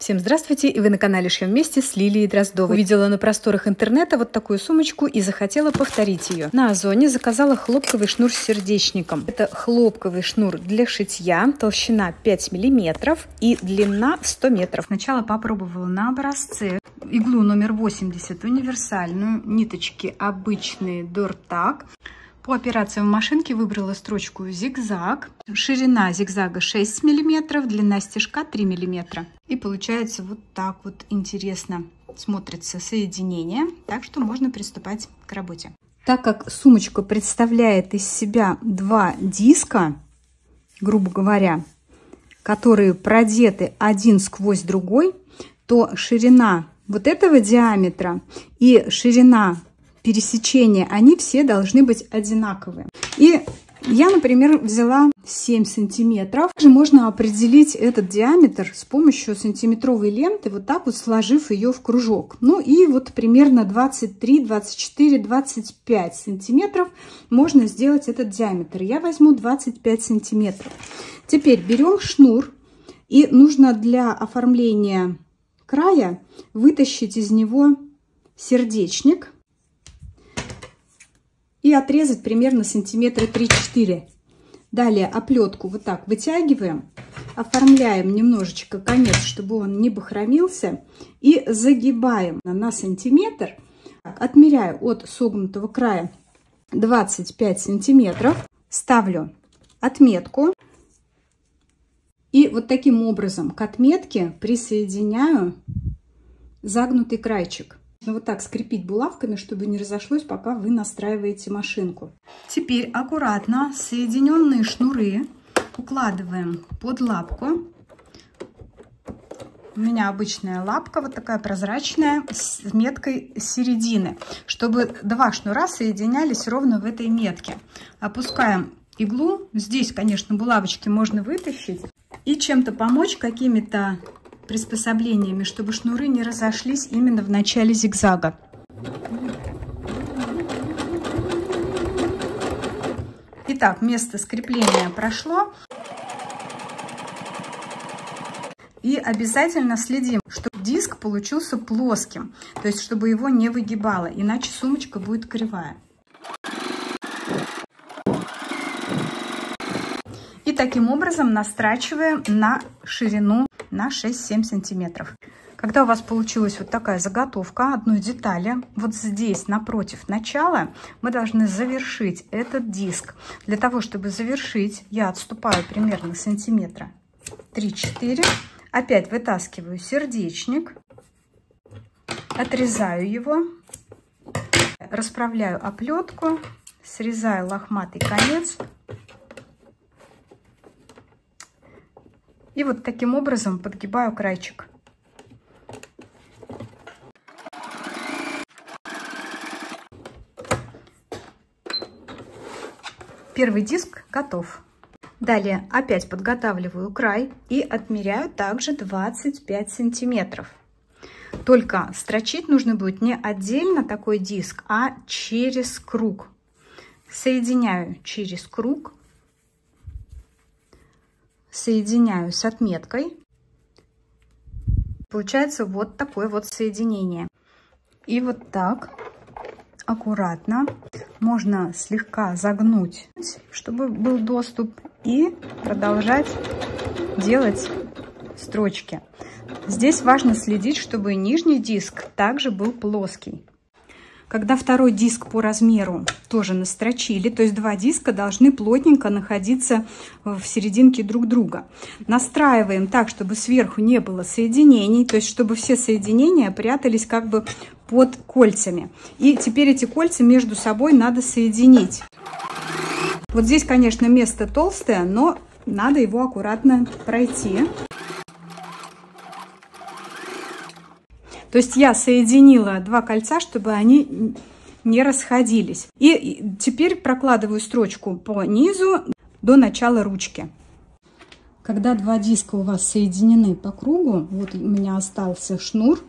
Всем здравствуйте, и вы на канале Шьем вместе с Лилией Дроздовой. Увидела на просторах интернета вот такую сумочку и захотела повторить ее. На Озоне заказала хлопковый шнур с сердечником. Это хлопковый шнур для шитья, толщина 5 миллиметров и длина 100 метров. Сначала попробовала на образце иглу номер 80 универсальную, ниточки обычные Дортак. По операциям в машинке выбрала строчку зигзаг. Ширина зигзага 6 мм, длина стежка 3 мм. И получается вот так вот интересно смотрится соединение. Так что можно приступать к работе. Так как сумочка представляет из себя два диска, грубо говоря, которые продеты один сквозь другой, то ширина вот этого диаметра и ширина пересечения, они все должны быть одинаковые. И я, например, взяла 7 сантиметров. Также можно определить этот диаметр с помощью сантиметровой ленты, вот так вот сложив ее в кружок. Ну и вот примерно 23, 24, 25 сантиметров можно сделать этот диаметр. Я возьму 25 сантиметров. Теперь берем шнур и нужно для оформления края вытащить из него сердечник и отрезать примерно сантиметра 3-4. Далее оплетку вот так вытягиваем, оформляем немножечко конец, чтобы он не бахромился, и загибаем на сантиметр. Отмеряю от согнутого края 25 сантиметров, ставлю отметку. И вот таким образом к отметке присоединяю загнутый крайчик. Нужно вот так скрепить булавками, чтобы не разошлось, пока вы настраиваете машинку. Теперь аккуратно соединенные шнуры укладываем под лапку. У меня обычная лапка, вот такая прозрачная, с меткой середины, чтобы два шнура соединялись ровно в этой метке. Опускаем иглу. Здесь, конечно, булавочки можно вытащить и чем-то помочь, какими-то приспособлениями, чтобы шнуры не разошлись именно в начале зигзага. Итак, место скрепления прошло. И обязательно следим, чтобы диск получился плоским, то есть чтобы его не выгибало, иначе сумочка будет кривая. И таким образом настрачиваем на ширину на 6-7 сантиметров. Когда у вас получилась вот такая заготовка одной детали, вот здесь напротив начала мы должны завершить этот диск. Для того, чтобы завершить, я отступаю примерно сантиметра 3-4. Опять вытаскиваю сердечник, отрезаю его, расправляю оплетку, срезаю лохматый конец И вот таким образом подгибаю крайчик. Первый диск готов. Далее опять подготавливаю край и отмеряю также 25 сантиметров. Только строчить нужно будет не отдельно такой диск, а через круг. Соединяю через круг соединяю с отметкой. Получается вот такое вот соединение. И вот так аккуратно можно слегка загнуть, чтобы был доступ, и продолжать делать строчки. Здесь важно следить, чтобы нижний диск также был плоский. Когда второй диск по размеру тоже настрочили, то есть два диска должны плотненько находиться в серединке друг друга. Настраиваем так, чтобы сверху не было соединений, то есть чтобы все соединения прятались как бы под кольцами. И теперь эти кольца между собой надо соединить. Вот здесь, конечно, место толстое, но надо его аккуратно пройти. То есть я соединила два кольца, чтобы они не расходились. И теперь прокладываю строчку по низу до начала ручки. Когда два диска у вас соединены по кругу, вот у меня остался шнур,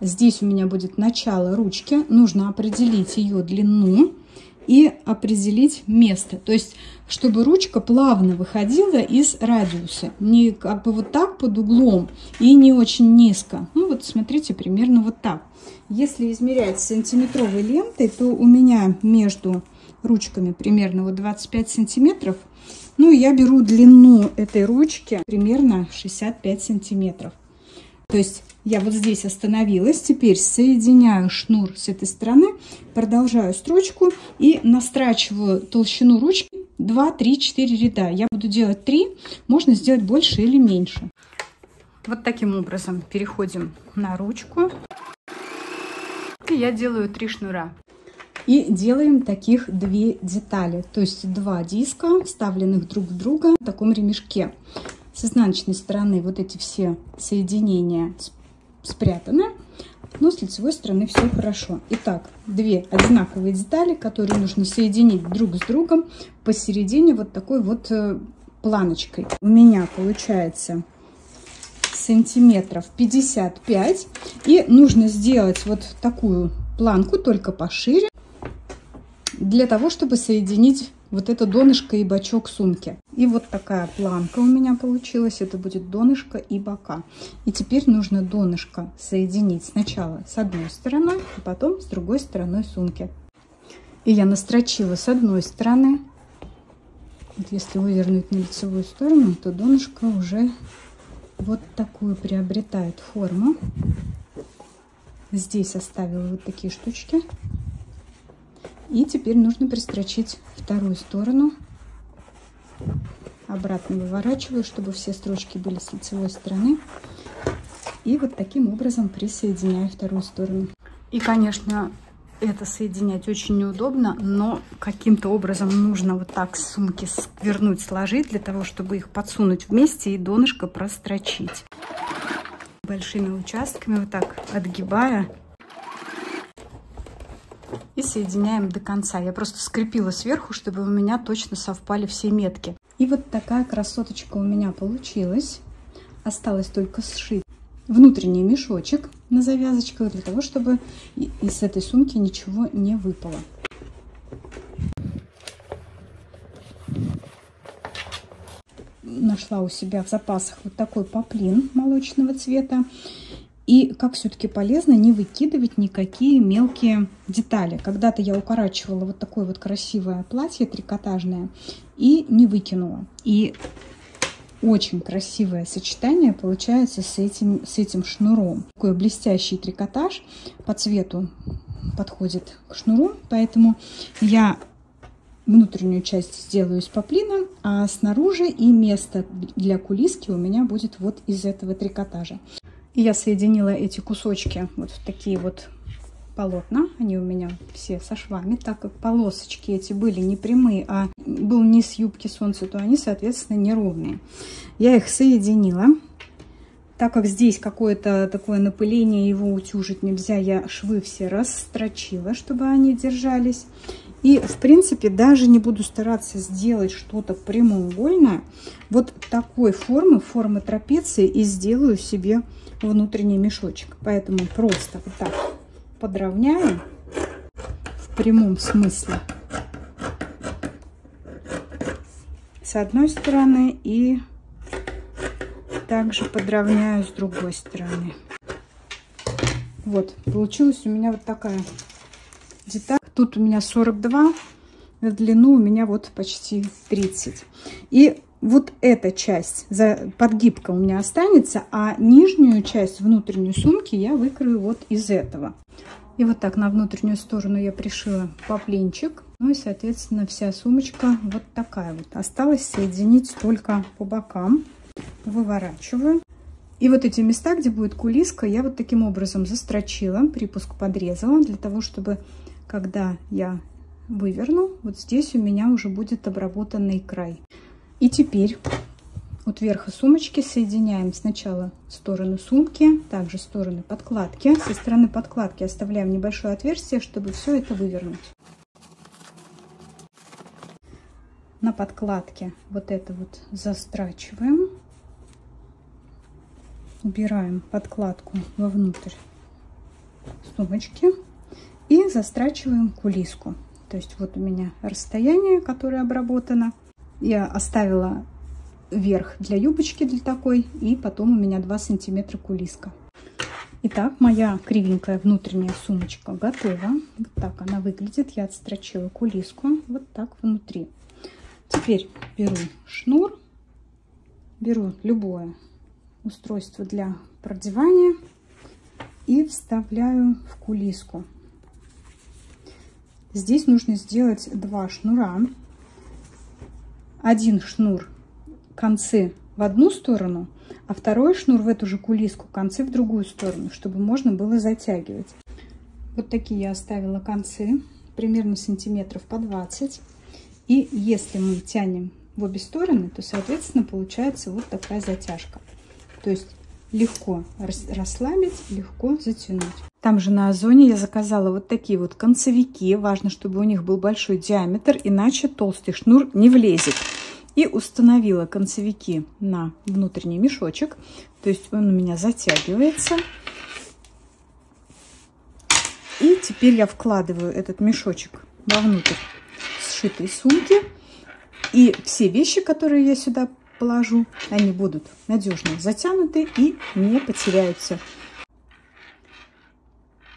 здесь у меня будет начало ручки, нужно определить ее длину и определить место. То есть, чтобы ручка плавно выходила из радиуса. Не как бы вот так под углом и не очень низко. Ну вот смотрите, примерно вот так. Если измерять сантиметровой лентой, то у меня между ручками примерно вот 25 сантиметров. Ну, я беру длину этой ручки примерно 65 сантиметров. То есть я вот здесь остановилась, теперь соединяю шнур с этой стороны, продолжаю строчку и настрачиваю толщину ручки 2, 3, 4 ряда. Я буду делать 3, можно сделать больше или меньше. Вот таким образом переходим на ручку. И я делаю 3 шнура. И делаем таких две детали, то есть два диска, вставленных друг в друга в таком ремешке. С изнаночной стороны вот эти все соединения спрятаны, но с лицевой стороны все хорошо. Итак, две одинаковые детали, которые нужно соединить друг с другом посередине вот такой вот э, планочкой. У меня получается сантиметров 55 и нужно сделать вот такую планку только пошире для того чтобы соединить вот это донышко и бачок сумки. И вот такая планка у меня получилась. Это будет донышко и бока. И теперь нужно донышко соединить сначала с одной стороной, а потом с другой стороной сумки. И я настрочила с одной стороны. Вот если вывернуть на лицевую сторону, то донышко уже вот такую приобретает форму. Здесь оставила вот такие штучки. И теперь нужно пристрочить вторую сторону. Обратно выворачиваю, чтобы все строчки были с лицевой стороны. И вот таким образом присоединяю вторую сторону. И, конечно, это соединять очень неудобно, но каким-то образом нужно вот так сумки свернуть, сложить, для того, чтобы их подсунуть вместе и донышко прострочить. Большими участками вот так отгибая и соединяем до конца. Я просто скрепила сверху, чтобы у меня точно совпали все метки. И вот такая красоточка у меня получилась. Осталось только сшить внутренний мешочек на завязочках для того, чтобы из этой сумки ничего не выпало. Нашла у себя в запасах вот такой поплин молочного цвета. И как все-таки полезно не выкидывать никакие мелкие детали. Когда-то я укорачивала вот такое вот красивое платье трикотажное и не выкинула. И очень красивое сочетание получается с этим, с этим шнуром. Такой блестящий трикотаж по цвету подходит к шнуру, поэтому я внутреннюю часть сделаю из поплина, а снаружи и место для кулиски у меня будет вот из этого трикотажа. И я соединила эти кусочки вот в такие вот полотна. Они у меня все со швами, так как полосочки эти были не прямые, а был низ юбки солнца, то они, соответственно, неровные. Я их соединила. Так как здесь какое-то такое напыление, его утюжить нельзя, я швы все расстрочила, чтобы они держались. И, в принципе, даже не буду стараться сделать что-то прямоугольное. Вот такой формы, формы трапеции и сделаю себе внутренний мешочек. Поэтому просто вот так подровняю в прямом смысле с одной стороны и также подровняю с другой стороны. Вот, получилась у меня вот такая деталь. Тут у меня 42, в длину у меня вот почти 30. И вот эта часть подгибка у меня останется, а нижнюю часть внутренней сумки я выкрою вот из этого. И вот так на внутреннюю сторону я пришила поплинчик. Ну и, соответственно, вся сумочка вот такая вот. Осталось соединить только по бокам. Выворачиваю. И вот эти места, где будет кулиска, я вот таким образом застрочила, припуск подрезала, для того, чтобы, когда я выверну, вот здесь у меня уже будет обработанный край. И теперь от верха сумочки соединяем сначала сторону сумки, также стороны подкладки. Со стороны подкладки оставляем небольшое отверстие, чтобы все это вывернуть. На подкладке вот это вот застрачиваем. Убираем подкладку вовнутрь сумочки и застрачиваем кулиску. То есть вот у меня расстояние, которое обработано. Я оставила верх для юбочки для такой. И потом у меня 2 сантиметра кулиска. Итак, моя кривенькая внутренняя сумочка готова. Вот так она выглядит. Я отстрочила кулиску вот так внутри. Теперь беру шнур, беру любое устройство для продевания и вставляю в кулиску. Здесь нужно сделать два шнура. Один шнур концы в одну сторону, а второй шнур в эту же кулиску концы в другую сторону, чтобы можно было затягивать. Вот такие я оставила концы, примерно сантиметров по 20. И если мы тянем в обе стороны, то, соответственно, получается вот такая затяжка. То есть легко расслабить, легко затянуть. Там же на Озоне я заказала вот такие вот концевики. Важно, чтобы у них был большой диаметр, иначе толстый шнур не влезет. И установила концевики на внутренний мешочек. То есть он у меня затягивается. И теперь я вкладываю этот мешочек вовнутрь сшитой сумки. И все вещи, которые я сюда положу, они будут надежно затянуты и не потеряются.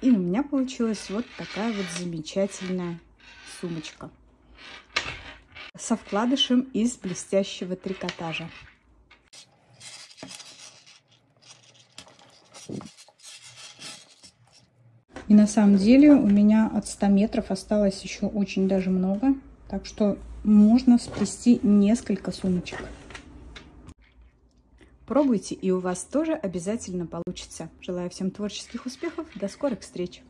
И у меня получилась вот такая вот замечательная сумочка со вкладышем из блестящего трикотажа. И на самом деле у меня от 100 метров осталось еще очень даже много. Так что можно сплести несколько сумочек. Пробуйте, и у вас тоже обязательно получится. Желаю всем творческих успехов. До скорых встреч!